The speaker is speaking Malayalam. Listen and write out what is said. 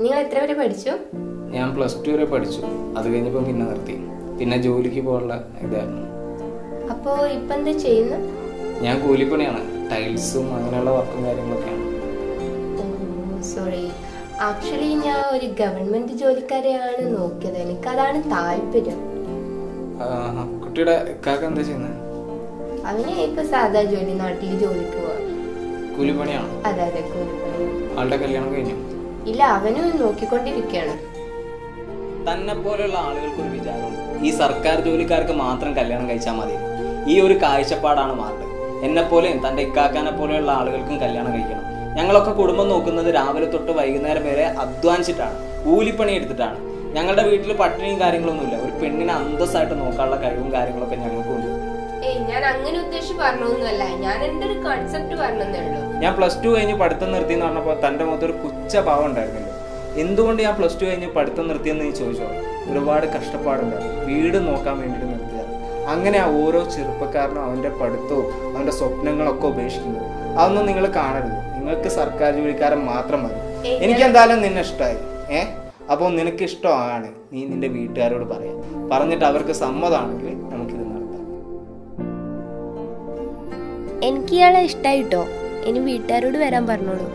നിങ്ങൾ എത്ര വരെ പഠിച്ചു? ഞാൻ പ്ലസ് ടു വരെ പഠിച്ചു. അത് കഴിഞ്ഞപ്പോൾ പിന്നെ നിർത്തി. പിന്നെ ജോലിക്ക് പോകാനുള്ള ഇതായിരുന്നു. അപ്പോ ഇപ്പൊ എന്താ ചെയ്യുന്നു? ഞാൻ കൂലിപ്പണിയാണ്. ടൈൽസും അങ്ങനെയുള്ള വർക്കും കാര്യങ്ങളൊക്കെയാണ്. സോറി ആക്ച്വലി ഞാൻ ഒരു ഗവൺമെന്റ് ജോലിക്കാരെയാണ് നോക്കിയത്. എനിക്ക് അതാണ് താല്പര്യം കുട്ടിയുടെ കാക്ക എന്താ ചെയ്യുന്നത് അവന് ഇപ്പൊ സാധാ ജോലി നാട്ടിൽ ജോലിക്ക് പോവാ. കൂലിപ്പണിയാണ്? അതെ അതെ കൂലിപ്പണി ആളുടെ കല്യാണം കഴിഞ്ഞു. ഇല്ല അവനും നോക്കിക്കൊണ്ടിരിക്കുകയാണ്. തന്നെ പോലുള്ള ആളുകൾക്ക് ഒരു വിചാരം ഈ സർക്കാർ ജോലിക്കാർക്ക് മാത്രം കല്യാണം കഴിച്ചാൽ മതി. ഈ ഒരു കാഴ്ചപ്പാടാണ് മാറുന്നത് എന്നെ പോലെയും തന്റെ ഇക്കാക്കാനെ പോലെയുള്ള ആളുകൾക്കും കല്യാണം കഴിക്കണം. ഞങ്ങളൊക്കെ കുടുംബം നോക്കുന്നത് രാവിലെ തൊട്ട് വൈകുന്നേരം വരെ അധ്വാനിച്ചിട്ടാണ് കൂലിപ്പണി എടുത്തിട്ടാണ്. ഞങ്ങളുടെ വീട്ടിൽ പട്ടിണിയും കാര്യങ്ങളൊന്നുമില്ല. ഒരു പെണ്ണിനെ അന്തസ്സായിട്ട് നോക്കാനുള്ള കഴിവും കാര്യങ്ങളൊക്കെ ഞങ്ങൾക്കുണ്ട്. അങ്ങനെ ഉദ്ദേശിച്ച് പറഞ്ഞൊന്നുമല്ല. ഞാൻ എന്റെ ഒരു കൺസെപ്റ്റ് പറഞ്ഞതേ ഉള്ളൂ. ഞാൻ പ്ലസ് ടു കഴിഞ്ഞ് പഠിത്തം നിർത്തി എന്ന് പറഞ്ഞപ്പോൾ തന്റെ മുഖത്ത് ഒരു പുച്ച ഭാവം ഉണ്ടായിരുന്നില്ല. എന്തുകൊണ്ട് ഞാൻ പ്ലസ് ടു കഴിഞ്ഞ് പഠിത്തം നിർത്തിയെന്ന് നീ ചോദിച്ചോ? ഒരുപാട് കഷ്ടപ്പാടുണ്ട്. വീട് നോക്കാൻ വേണ്ടിയിട്ട് നിർത്തിയ അങ്ങനെ ആ ഓരോ ചെറുപ്പക്കാരനും അവന്റെ പഠിത്തവും അവന്റെ സ്വപ്നങ്ങളൊക്കെ ഉപേക്ഷിക്കുന്നത്. അതൊന്നും നിങ്ങൾ കാണരുത്. നിങ്ങൾക്ക് സർക്കാർ ജോലിക്കാരൻ മാത്രം മതി. എനിക്ക് എന്തായാലും നിന്നെ ഇഷ്ടമായി ഏഹ് അപ്പോൾ നിനക്ക് ഇഷ്ടമാണ് നീ നിന്റെ വീട്ടുകാരോട് പറയാം പറഞ്ഞിട്ട് അവർക്ക് സമ്മതമാണെങ്കിൽ നമുക്കിത് എനിക്ക് ഇയാളെ ഇഷ്ടമായിട്ടോ ഇനി വീട്ടുകാരോട് വരാൻ പറഞ്ഞോളൂ.